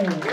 Train.